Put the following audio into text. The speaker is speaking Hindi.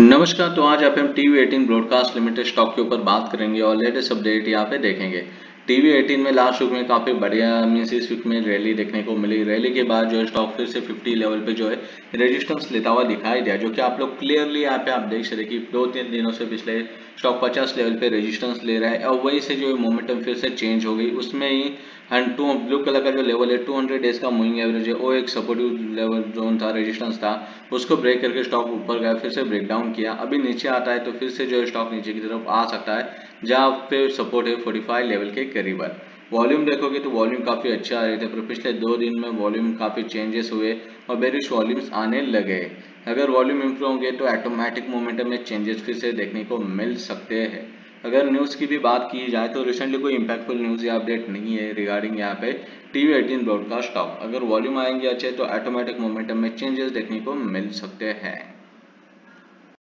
नमस्कार तो आज आप हम TV eighteen broadcast limited stock के ऊपर बात करेंगे और लेटेस्ट अपडेट यहाँ पे देखेंगे। टीवी एटीन में लास्ट वीक में काफ़ी बढ़िया मीन्स इस वीक में रैली देखने को मिली। रैली के बाद जो है स्टॉक फिर से 50 लेवल पे जो है रेजिस्टेंस लेता हुआ दिखाई दिया, जो कि आप लोग क्लियरली यहाँ पे आप देख सकते कि दो तीन दिनों से पिछले स्टॉक 50 लेवल पे रेजिस्टेंस ले रहा है और वही से जो है मोमेंटम फिर से चेंज हो गई, उसमें ही एंड टू ब्लू कलर का जो लेवल है 200 डेज़ का मूविंग एवरेज है, वो एक सपोर्टिव लेवल जोन था रेजिस्टेंस था। उसको ब्रेक करके स्टॉक ऊपर गया, फिर से ब्रेक डाउन किया। अभी नीचे आता है तो फिर से जो है स्टॉक नीचे की तरफ़ आ सकता है, जहाँ पे सपोर्ट है 45 लेवल के करीबन वॉल्यूम देखोगे तो वॉल्यूम काफ़ी अच्छा आ रहे थे, पर पिछले दो दिन में वॉल्यूम काफ़ी चेंजेस हुए और बेरिश वॉल्यूम्स आने लगे। अगर वॉल्यूम इंप्रूव होंगे तो ऑटोमेटिक मोमेंटम में चेंजेस फिर से देखने को मिल सकते हैं। अगर न्यूज़ की भी बात की जाए तो रिसेंटली कोई इम्पैक्टफुल न्यूज़ या अपडेट नहीं है रिगार्डिंग यहाँ पे टीवी एटीन ब्रॉडकास्ट टॉप अगर वॉल्यूम आएँगे अच्छे तो ऑटोमेटिक मोमेंटम में चेंजेस देखने को मिल सकते हैं।